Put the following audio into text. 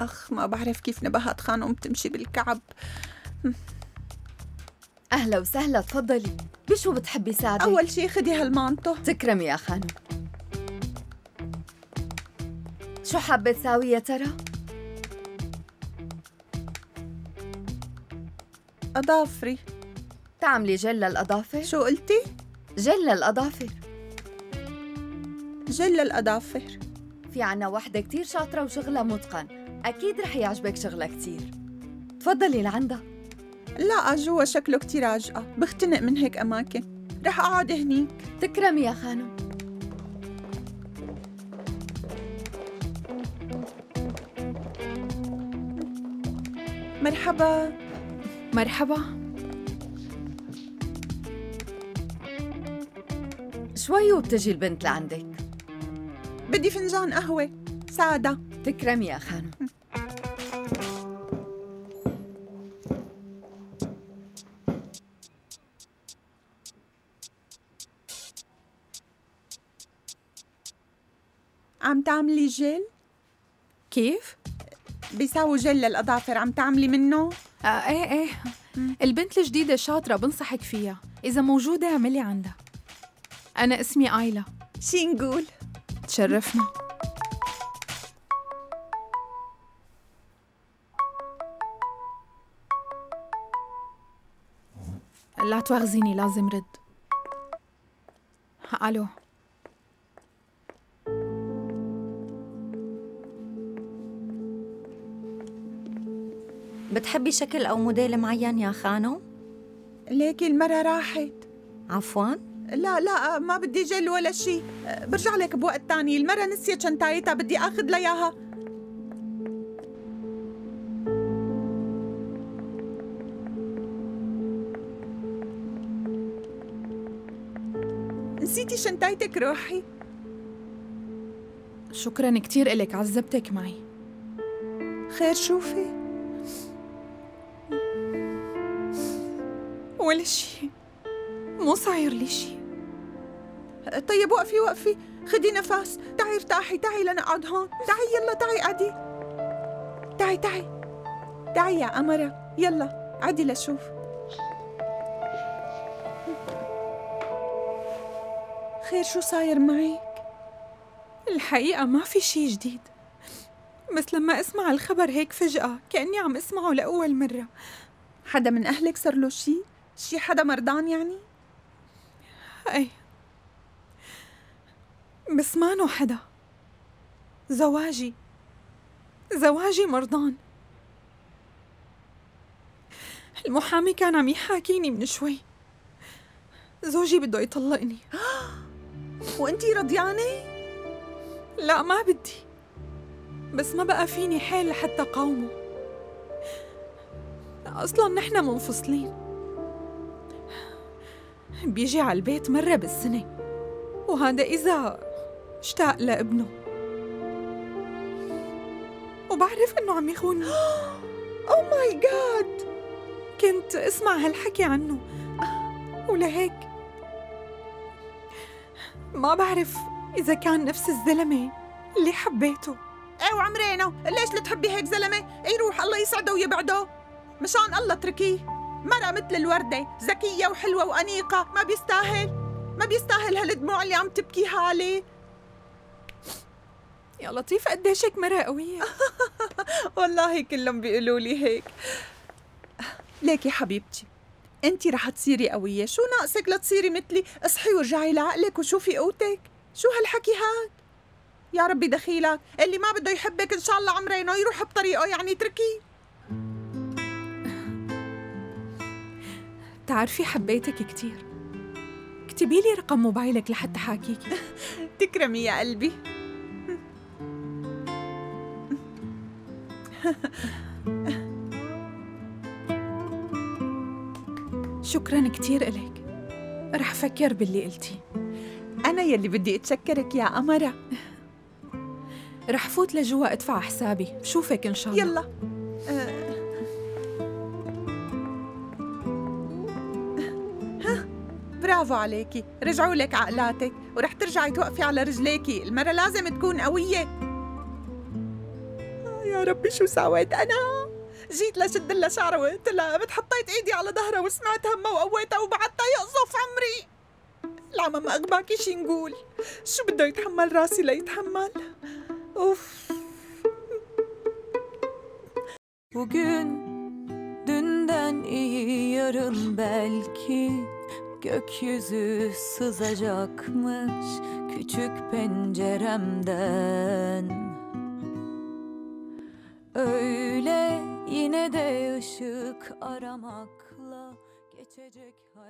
أخ ما بعرف كيف نبهات خانم تمشي بالكعب أهلا وسهلا تفضلي بشو بتحبي ساعدك؟ أول شي خدي هالمانتو تكرمي يا خانم شو حابة تساوي يا ترى؟ أظافري تعملي جل للأظافر؟ شو قلتي؟ جل للأظافر جل للأظافر في عنا وحدة كتير شاطرة وشغلها متقن أكيد رح يعجبك شغلها كتير. تفضلي لعندها. لا جوا شكله كتير عجقة. بختنق من هيك أماكن. رح أقعد هنيك. تكرمي يا خانم. مرحبا. مرحبا. شوي وبتجي البنت لعندك. بدي فنجان قهوة. سادة تكرمي يا خانم عم تعملي جل؟ كيف؟ بيساووا جل للأظافر عم تعملي منه؟ آه إيه إيه البنت الجديدة شاطرة بنصحك فيها إذا موجودة اعملي عندها أنا اسمي آيلا شي نقول؟ تشرفنا لا تواخذيني لازم رد. ألو. بتحبي شكل أو موديل معين يا خانم؟ ليكي المرة راحت. عفواً؟ لا لا ما بدي جل ولا شيء برجع لك بوقت تاني. المرة نسيت شنطايتها بدي آخذ لها إياها. نسيتي شنطايتك روحي. شكرا كتير إلك عذبتك معي. خير شوفي. ولا شي مو صاير لي شي طيب وقفي وقفي. خدي نفس تعي ارتاحي. تعي لنقعد هون. تعي يلا تعي قعدي تعي تعي. تعي يا قمرة يلا عدي لشوف. خير شو صاير معك؟ الحقيقة ما في شي جديد. بس لما أسمع الخبر هيك فجأة كأني عم أسمعه لأول مرة. حدا من أهلك صار له شي؟ شي حدا مرضان يعني؟ أي. بس مانو حدا. زواجي. زواجي مرضان. المحامي كان عم يحاكيني من شوي. زوجي بده يطلقني. وأنتي رضيانة؟ لا ما بدي. بس ما بقى فيني حيل لحتى قاومه. أصلا نحن منفصلين. بيجي على البيت مرة بالسنة وهذا إذا اشتاق لابنه. وبعرف إنه عم يخونني أو ماي جاد كنت أسمع هالحكي عنه. ولهيك ما بعرف إذا كان نفس الزلمة اللي حبيته. إيه وعمرينه؟ ليش لتحبي هيك زلمة؟ يروح الله يسعده ويبعده. مشان الله اتركيه. مرة مثل الوردة ذكية وحلوة وأنيقة. ما بيستاهل. ما بيستاهل هالدموع اللي عم تبكيها عليه يا لطيف قديش هيك مرة قوية. والله كلهم بيقولوا لي هيك. ليكي حبيبتي. انت رح تصيري قوية. شو ناقصك لتصيري مثلي؟ اصحي وارجعي لعقلك وشوفي قوتك. شو هالحكي هاد؟ يا ربي دخيلك. اللي ما بده يحبك إن شاء الله عمرينه يروح بطريقه يعني اتركيه بتعرفي حبيتك كتير. اكتبي لي رقم موبايلك لحتى حاكيكي. تكرمي يا قلبي. شكرا كتير إلك رح فكر باللي قلتي أنا يلي بدي أتشكرك يا قمرة رح فوت لجوا أدفع حسابي. بشوفك إن شاء الله. يلا. أه. ها برافو عليكي. رجعوا لك عقلاتك. ورح ترجعي توقفي على رجليكي. المرة لازم تكون قوية. آه، يا ربي شو سويت أنا؟ جيت لشد لها شعرها وقلت لها قمت حطيت إيدي على ظهرها وسمعت همها وقويتها وبعدتها يقصف عمري. العمى ما أغباكي شي نقول. شو بده يتحمل راسي ليتحمل؟ أوف. Bugün dünden iyi yarın belki gökyüzü sızacakmış küçük penceremden. Öyle yine de ışık aramakla geçecek hayat.